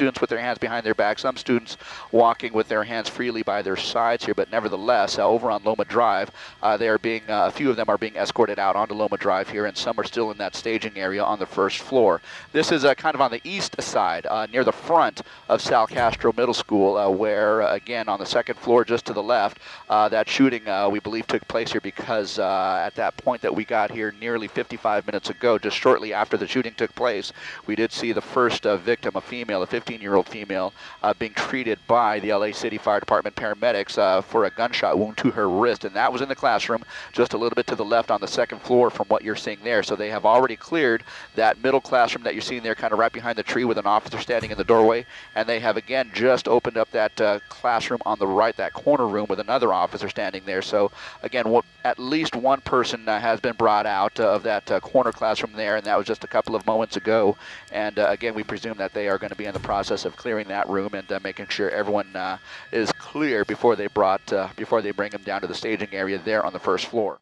students with their hands behind their back, some students walking with their hands freely by their sides here, but nevertheless, uh, over on Loma Drive, uh, they are being, uh, a few of them are being escorted out onto Loma Drive here, and some are still in that staging area on the first floor. This is uh, kind of on the east side, uh, near the front of Sal Castro Middle School, where, again, on the second floor just to the left, that shooting, we believe, took place here because at that point that we got here nearly 55 minutes ago, just shortly after the shooting took place, we did see the first victim, a female, a 15-year-old female, being treated by the LA City Fire Department paramedics for a gunshot wound to her wrist, and that was in the classroom just a little bit to the left on the second floor from what you're seeing there. So they have already cleared that middle classroom that you're seeing there kind of right behind the tree with an officer standing in the doorway, and they have again just opened up that uh, classroom on the right, that corner room with another officer standing there. So again, what, at least one person uh, has been brought out uh, of that uh, corner classroom there, and that was just a couple of moments ago. And uh, again, we presume that they are going to be in the process of clearing that room and uh, making sure everyone is clear before they brought before they bring them down to the staging area there on the first floor.